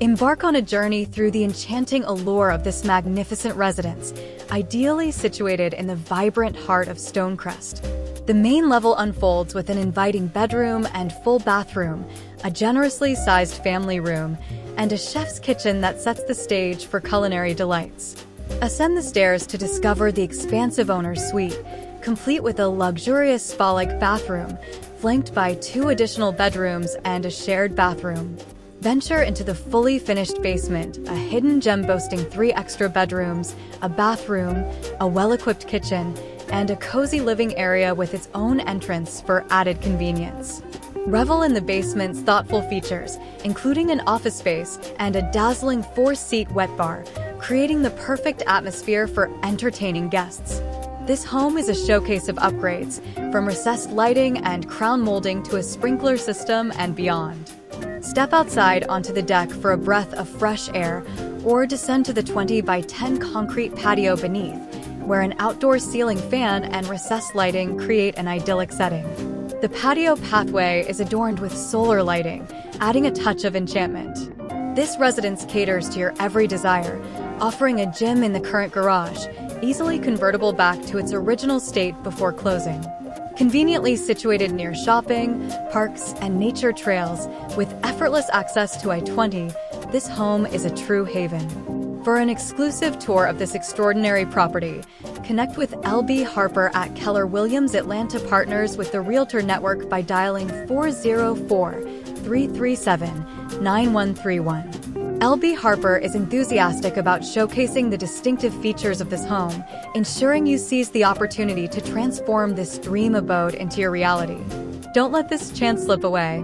Embark on a journey through the enchanting allure of this magnificent residence, ideally situated in the vibrant heart of Stonecrest. The main level unfolds with an inviting bedroom and full bathroom, a generously sized family room, and a chef's kitchen that sets the stage for culinary delights. Ascend the stairs to discover the expansive owner's suite, complete with a luxurious spa-like bathroom, flanked by two additional bedrooms and a shared bathroom. Venture into the fully finished basement, a hidden gem boasting three extra bedrooms, a bathroom, a well-equipped kitchen, and a cozy living area with its own entrance for added convenience. Revel in the basement's thoughtful features, including an office space and a dazzling four-seat wet bar, creating the perfect atmosphere for entertaining guests. This home is a showcase of upgrades, from recessed lighting and crown molding to a sprinkler system and beyond. Step outside onto the deck for a breath of fresh air, or descend to the 20 by 10 concrete patio beneath, where an outdoor ceiling fan and recessed lighting create an idyllic setting. The patio pathway is adorned with solar lighting, adding a touch of enchantment. This residence caters to your every desire, offering a gym in the current garage, easily convertible back to its original state before closing. Conveniently situated near shopping, parks, and nature trails, with effortless access to I-20, this home is a true haven. For an exclusive tour of this extraordinary property, connect with LB Harper at Keller Williams Atlanta Partners with the Realtor Network by dialing 404 337 9131. LB Harper is enthusiastic about showcasing the distinctive features of this home, ensuring you seize the opportunity to transform this dream abode into your reality. Don't let this chance slip away.